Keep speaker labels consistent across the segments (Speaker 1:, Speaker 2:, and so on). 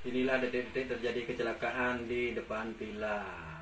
Speaker 1: Inilah detik-detik terjadi kecelakaan di depan villa.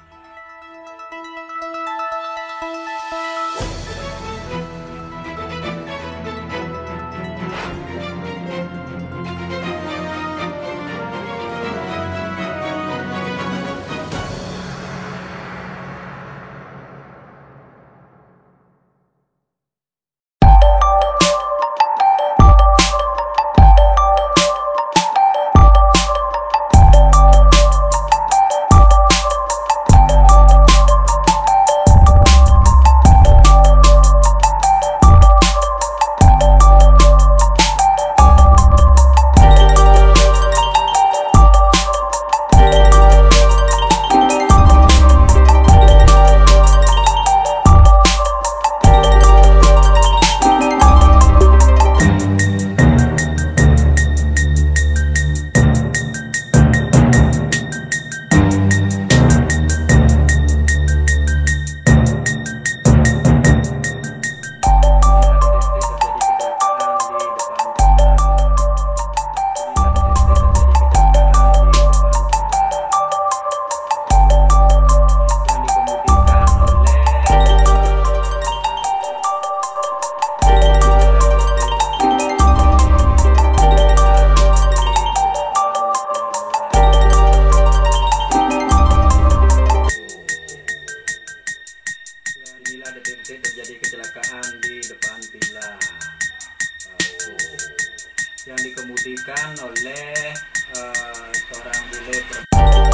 Speaker 1: Inilah detik-detik terjadi kecelakaan di depan villa. Yang dikemudikan oleh eh, seorang bule.